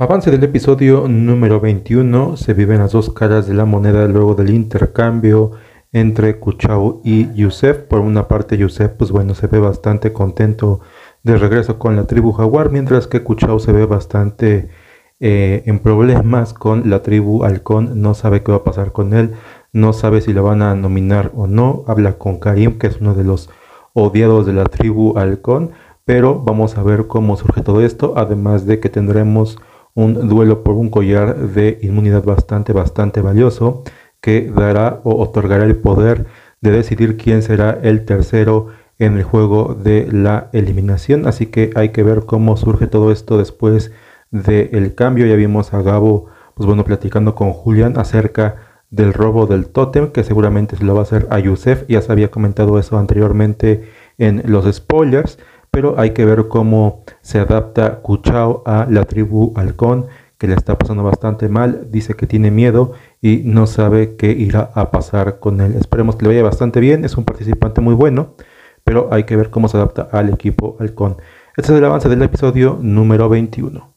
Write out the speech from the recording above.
Avance del episodio número 21. Se viven las dos caras de la moneda luego del intercambio entre Kuchao y Yusef. Por una parte, Yusef, pues bueno, se ve bastante contento de regreso con la tribu Jaguar, mientras que Kuchao se ve bastante eh, en problemas con la tribu Halcón. No sabe qué va a pasar con él, no sabe si lo van a nominar o no. Habla con Karim, que es uno de los odiados de la tribu Halcón. Pero vamos a ver cómo surge todo esto, además de que tendremos un duelo por un collar de inmunidad bastante, bastante valioso que dará o otorgará el poder de decidir quién será el tercero en el juego de la eliminación. Así que hay que ver cómo surge todo esto después del cambio. Ya vimos a Gabo, pues bueno, platicando con Julián acerca del robo del tótem, que seguramente se lo va a hacer a Yusef. Ya se había comentado eso anteriormente en los spoilers pero hay que ver cómo se adapta Kuchao a la tribu halcón que le está pasando bastante mal, dice que tiene miedo y no sabe qué irá a pasar con él. Esperemos que le vaya bastante bien, es un participante muy bueno, pero hay que ver cómo se adapta al equipo halcón. Este es el avance del episodio número 21.